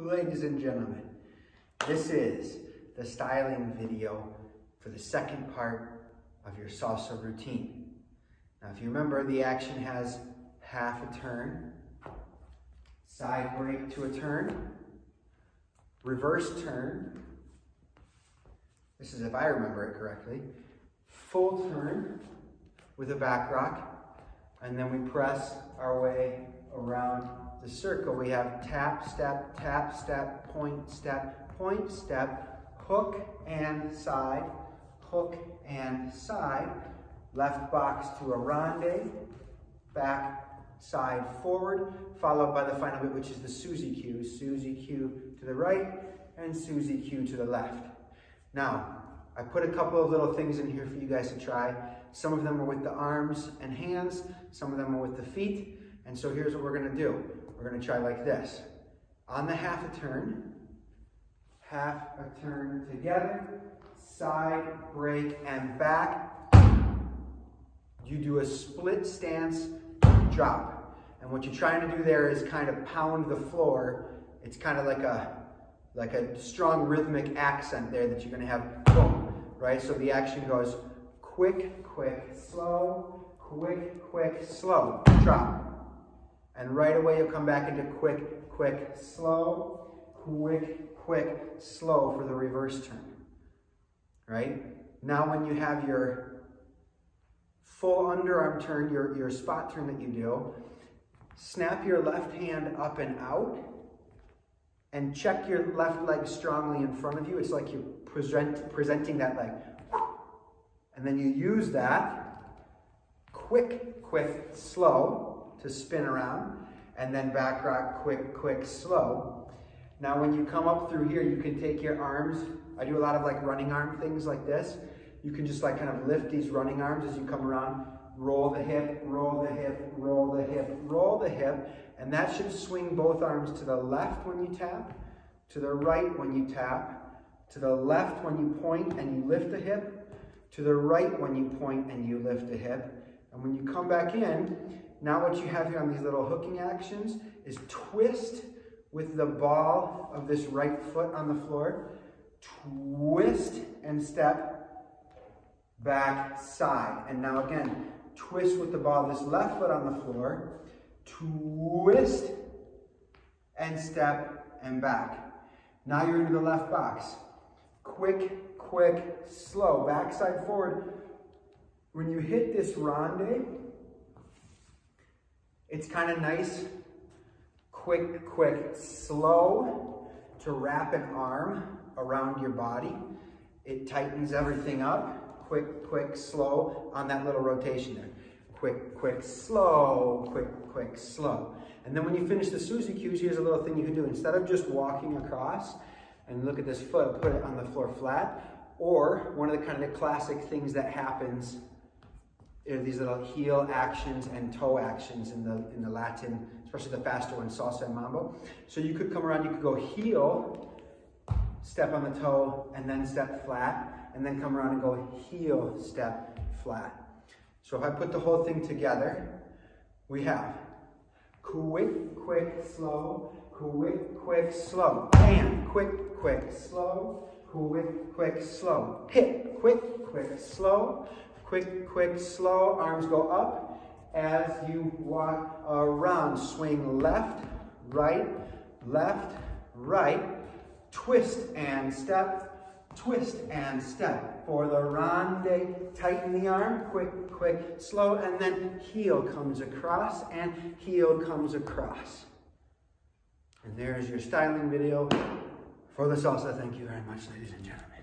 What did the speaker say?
Ladies and gentlemen, this is the styling video for the second part of your salsa routine. Now, if you remember, the action has half a turn, side break to a turn, reverse turn. This is if I remember it correctly. Full turn with a back rock, and then we press our way around the circle, we have tap, step, tap, step, point, step, point, step, hook and side, hook and side, left box to a ronde, back, side, forward, followed by the final bit, which is the Susie Q. Susie Q to the right and Susie Q to the left. Now, I put a couple of little things in here for you guys to try. Some of them are with the arms and hands, some of them are with the feet. And so here's what we're gonna do. We're gonna try like this. On the half a turn, half a turn together, side, break, and back. You do a split stance drop. And what you're trying to do there is kind of pound the floor. It's kind of like a like a strong rhythmic accent there that you're gonna have boom, right? So the action goes quick, quick, slow, quick, quick, slow, drop. And right away you'll come back into quick, quick, slow, quick, quick, slow for the reverse turn. Right? Now when you have your full underarm turn, your, your spot turn that you do, snap your left hand up and out and check your left leg strongly in front of you. It's like you're present, presenting that leg. And then you use that quick, quick, slow to spin around, and then back rock, quick, quick, slow. Now when you come up through here, you can take your arms. I do a lot of like running arm things like this. You can just like kind of lift these running arms as you come around, roll the hip, roll the hip, roll the hip, roll the hip, and that should swing both arms to the left when you tap, to the right when you tap, to the left when you point and you lift the hip, to the right when you point and you lift the hip. And when you come back in, now what you have here on these little hooking actions is twist with the ball of this right foot on the floor, twist and step back side. And now again, twist with the ball of this left foot on the floor, twist and step and back. Now you're into the left box. Quick, quick, slow, backside forward. When you hit this ronde, it's kind of nice, quick, quick, slow to wrap an arm around your body. It tightens everything up. Quick, quick, slow on that little rotation there. Quick, quick, slow, quick, quick, slow. And then when you finish the Susie Q's, here's a little thing you can do. Instead of just walking across and look at this foot, put it on the floor flat, or one of the kind of the classic things that happens these little heel actions and toe actions in the, in the Latin, especially the faster one, salsa and mambo. So you could come around, you could go heel, step on the toe, and then step flat, and then come around and go heel, step, flat. So if I put the whole thing together, we have quick, quick, slow, quick, quick, slow, and quick, quick, slow, quick, quick, slow, hit, quick, quick, slow, Quick, quick, slow. Arms go up as you walk around. Swing left, right, left, right. Twist and step, twist and step. For the ronde, tighten the arm, quick, quick, slow, and then heel comes across and heel comes across. And there's your styling video for the salsa. Thank you very much, ladies and gentlemen.